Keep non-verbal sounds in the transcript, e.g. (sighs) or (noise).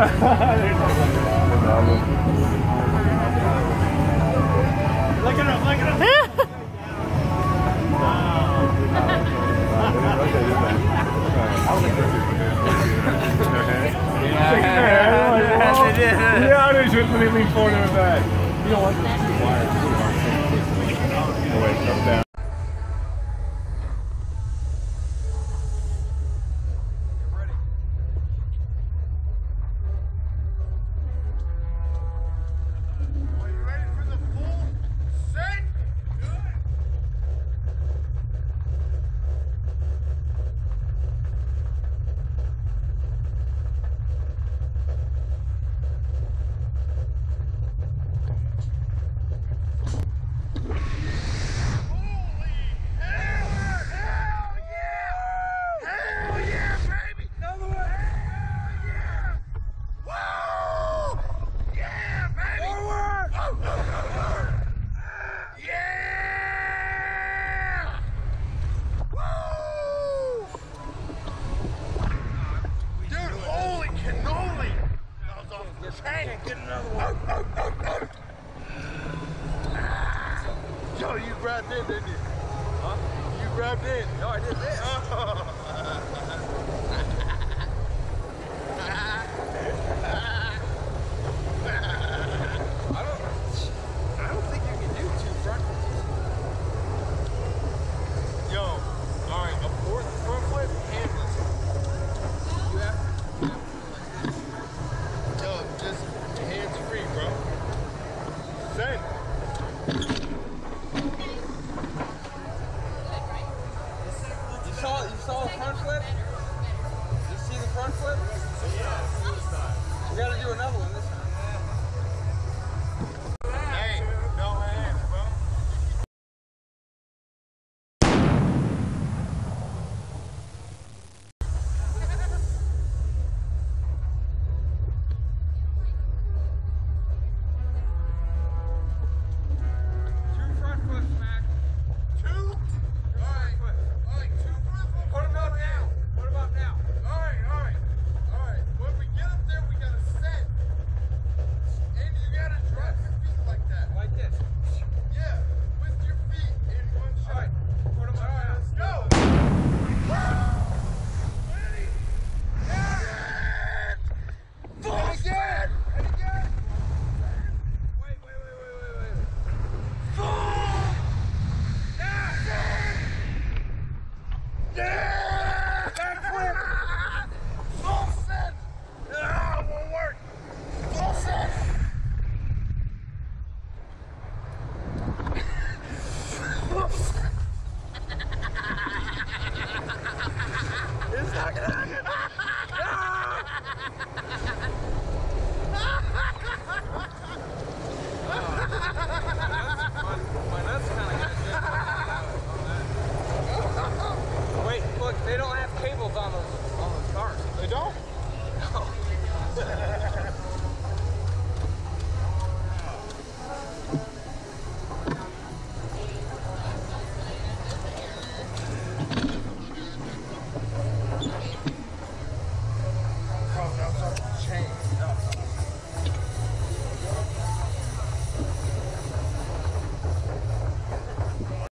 Look at him, look at him. Yeah, (laughs) I just really lean forward in the back. You don't want this too wide. Oh, Just hang and get another one. (sighs) Yo, you grabbed in, didn't you? Huh? You grabbed in. No, I did this. (laughs) (laughs) same. You saw, you saw the front flip? You see the front flip? We gotta do another one. Yeah. (laughs)